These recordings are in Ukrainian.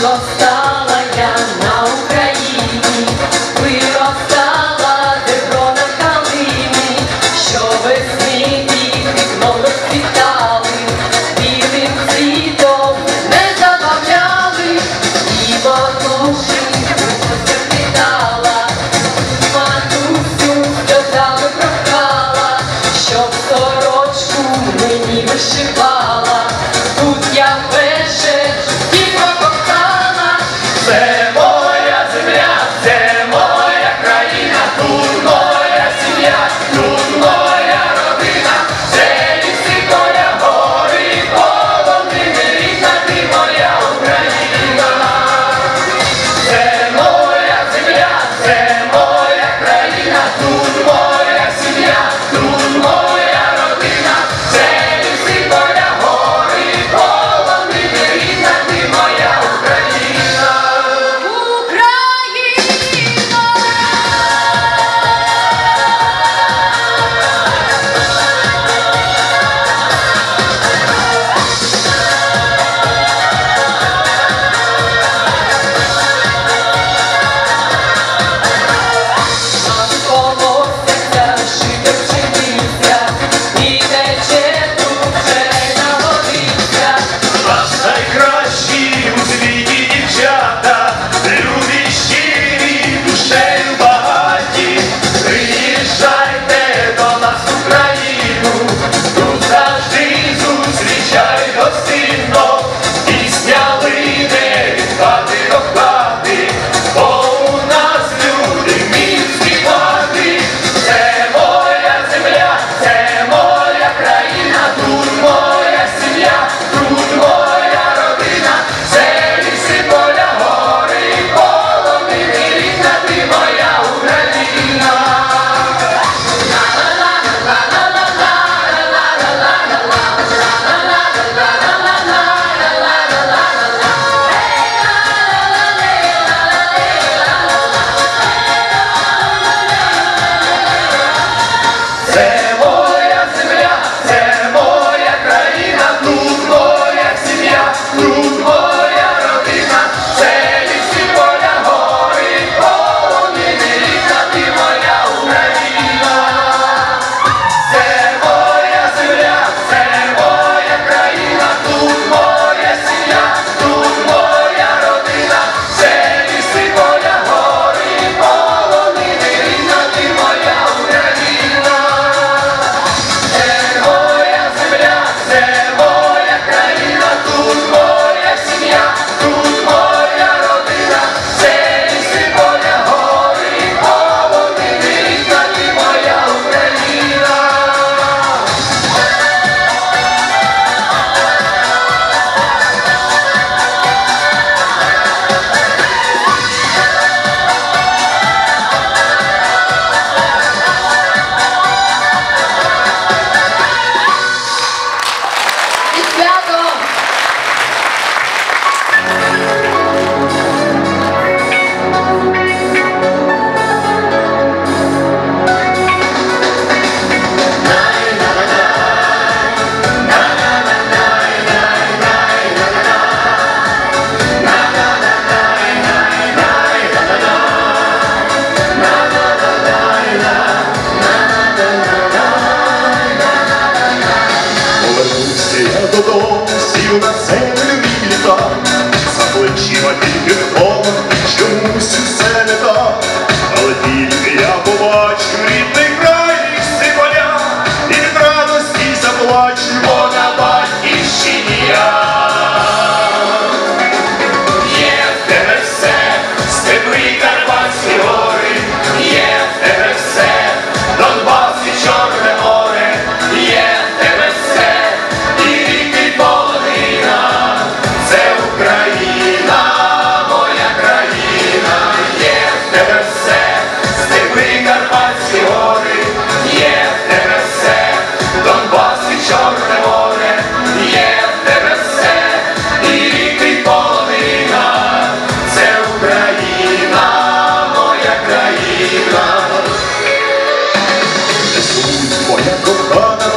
Виростала я на Україні, виростала дебро на калини, що весни і вікно розцвітали, білим світом не забавляли, і матуші питала, матусю сльозами прохала, щоб сорочку мені вишивала. say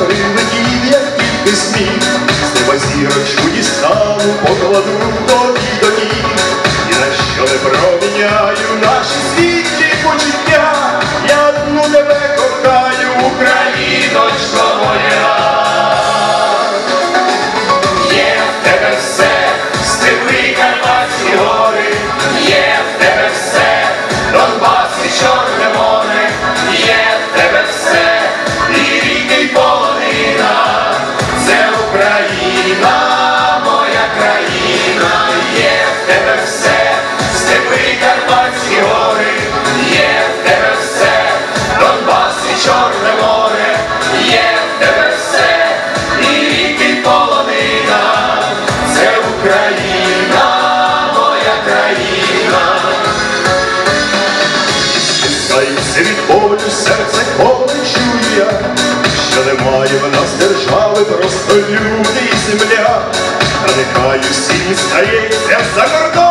прилетів, як тільки сміх, з неба зірочку дістану, покладу в тобі до ніг, і на що не проміняю наші світлі почуття, я одну тебе кохаю, Україночко. просто люди земля, Вдыхаю синий стоит, за гордо